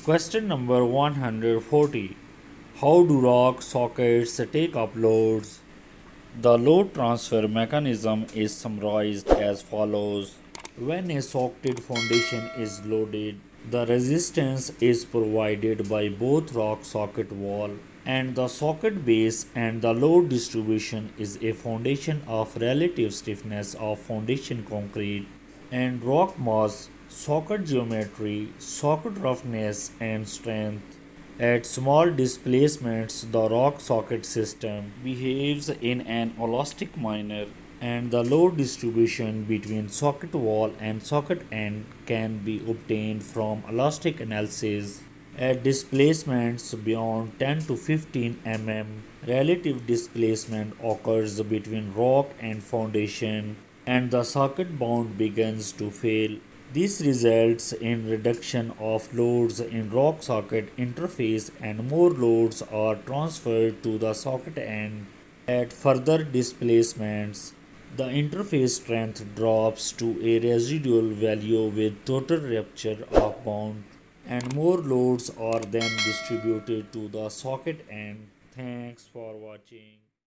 Question number 140 How do rock sockets take up loads? The load transfer mechanism is summarized as follows When a socketed foundation is loaded, the resistance is provided by both rock socket wall and the socket base and the load distribution is a foundation of relative stiffness of foundation concrete and rock mass, socket geometry, socket roughness and strength. At small displacements, the rock socket system behaves in an elastic manner and the load distribution between socket wall and socket end can be obtained from elastic analysis. At displacements beyond 10 to 15 mm, relative displacement occurs between rock and foundation and the socket bond begins to fail. This results in reduction of loads in rock socket interface and more loads are transferred to the socket end. At further displacements, the interface strength drops to a residual value with total rupture of bond and more loads are then distributed to the socket end. Thanks for watching.